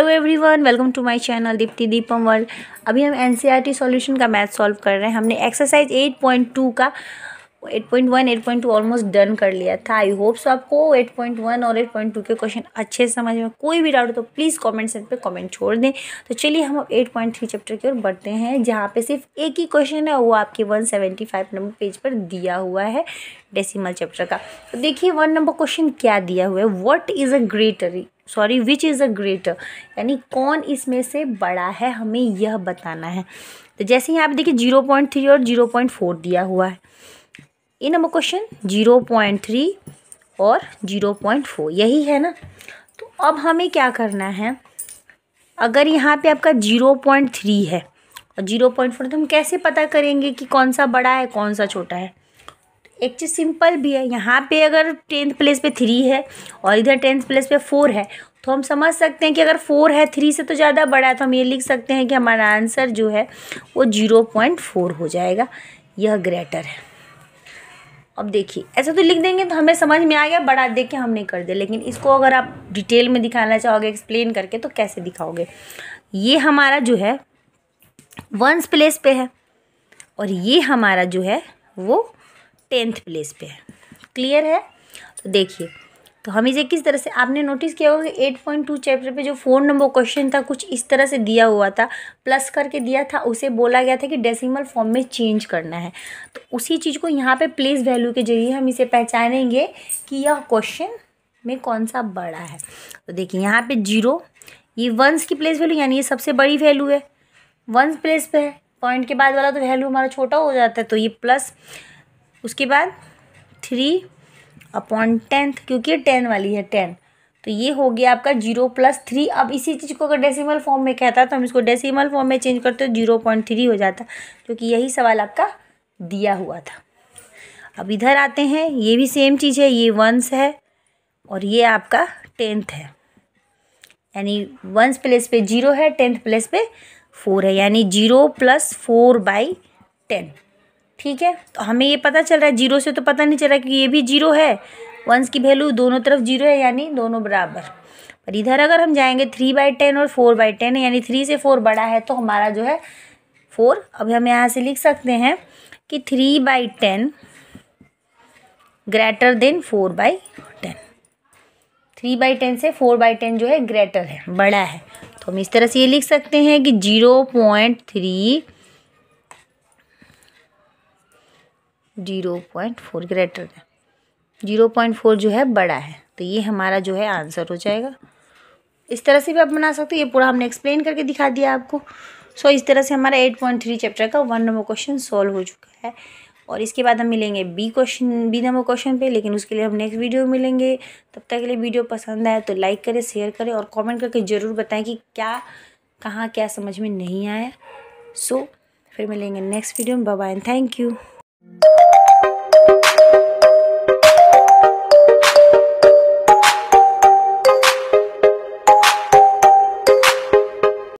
Hello everyone welcome to my channel Deepti Deepam world अभी हम NCERT solution का math solve कर रहे हैं। हमने एक्सरसाइज 8.2 का 8.1 8.2 ऑलमोस्ट डन कर लिया था। आई होप सो आपको 8.1 और 8.2 के क्वेश्चन अच्छे समझ में कोई भी डाउट हो तो प्लीज़ कमेंट सेक्शन पे कमेंट छोड़ दें। तो चलिए हम अब 8.3 चैप्टर की ओर बढ़ते हैं, जहाँ पे सिर्फ़ एक ही क्वेश्चन है, वो आपके 175 नंबर पेज पर दिया हुआ है डेसिमल चैप्टर का। तो देखिए वन नंबर क्वेश्चन क्या दिया हुआ है? What is a greater sorry which is a greater यानी कौन इसमें से बड़ा है, हमें यह बताना है। तो जैसे यहाँ पे देखिए ज़ीरो पॉइंट थ्री और ज़ीरो पॉइंट फोर दिया हुआ है। ये number question zero point three और ज़ीरो पॉइंट फोर यही है ना? तो अब हमें क्या करना है? अगर यहाँ पे आपका ज़ीरो पॉइंट थ्री है, और ज़ीरो पॉइंट फोर तो हम कैसे पता करेंगे कि कौन सा बड़ा है, कौन सा छोटा है? तो एक चीज़ सिंपल भी है, यहाँ पे अगर टेंथ प्लेस पे थ्री है और इधर टेंथ प्लेस पे फोर है तो हम समझ सकते हैं कि अगर फोर है थ्री से तो ज़्यादा बड़ा है तो हम ये लिख सकते हैं कि हमारा आंसर जो है वो ज़ीरो पॉइंट फोर हो जाएगा, यह ग्रेटर है। अब देखिए, ऐसा तो लिख देंगे तो हमें समझ में आ गया, बड़ा देख के हमने कर दिया लेकिन इसको अगर आप डिटेल में दिखाना चाहोगे एक्सप्लेन करके तो कैसे दिखाओगे? ये हमारा जो है वंस प्लेस पे है और ये हमारा जो है, वो टेंथ प्लेस पे है। क्लियर है? तो देखिए तो हम इसे किस तरह से आपने नोटिस किया होगा कि एट पॉइंट टू चैप्टर पे जो फोर नंबर क्वेश्चन था, कुछ इस तरह से दिया हुआ था। प्लस करके दिया था, उसे बोला गया था कि डेसिमल फॉर्म में चेंज करना है। तो उसी चीज़ को यहाँ पे प्लेस वैल्यू के ज़रिए हम इसे पहचानेंगे कि यह क्वेश्चन में कौन सा बड़ा है। तो देखिए, यहाँ पर ज़ीरो ये वंस की प्लेस वैल्यू यानी ये सबसे बड़ी वैल्यू है। वंस प्लेस पे है पॉइंट के बाद वाला तो वैल्यू हमारा छोटा हो जाता है तो ये प्लस उसके बाद थ्री अपॉन टेंथ, क्योंकि टेन वाली है, टेन। तो ये हो गया आपका ज़ीरो प्लस थ्री। अब इसी चीज़ को अगर डेसिमल फॉर्म में कहता है तो हम इसको डेसिमल फॉर्म में चेंज करते तो ज़ीरो पॉइंट थ्री हो जाता, क्योंकि यही सवाल आपका दिया हुआ था। अब इधर आते हैं, ये भी सेम चीज़ है, ये वंस है और ये आपका टेंथ है। यानी वंस प्लेस पे ज़ीरो है, टेंथ प्लेस पे फोर है, यानी zero plus four by ten. ठीक है? तो हमें ये पता चल रहा है, ज़ीरो से तो पता नहीं चल रहा कि ये भी ज़ीरो है। वंस की वैल्यू दोनों तरफ़ ज़ीरो है यानी दोनों बराबर। पर इधर अगर हम जाएँगे थ्री बाई टेन और फोर बाई टेन यानी थ्री से फोर बड़ा है तो हमारा जो है फोर अब हम यहाँ से लिख सकते हैं कि three by ten greater than four by ten three by ten से फोर बाई टेन जो है ग्रेटर है, बड़ा है। तो हम इस तरह से ये लिख सकते हैं कि zero point three zero point four greater है ज़ीरो पॉइंट फोर जो है बड़ा है। तो ये हमारा जो है आंसर हो जाएगा। इस तरह से भी आप बना सकते हो। ये पूरा हमने एक्सप्लेन करके दिखा दिया आपको। सो इस तरह से हमारा एट पॉइंट थ्री चैप्टर का वन नंबर क्वेश्चन सॉल्व हो चुका है। और इसके बाद हम मिलेंगे B question B number question पे लेकिन उसके लिए हम नेक्स्ट वीडियो मिलेंगे। तब तक के लिए वीडियो पसंद आए तो लाइक करें शेयर करें और कमेंट करके ज़रूर बताएँ कि क्या कहाँ क्या समझ में नहीं आया। सो so, फिर मिलेंगे नेक्स्ट वीडियो में। Bye thank you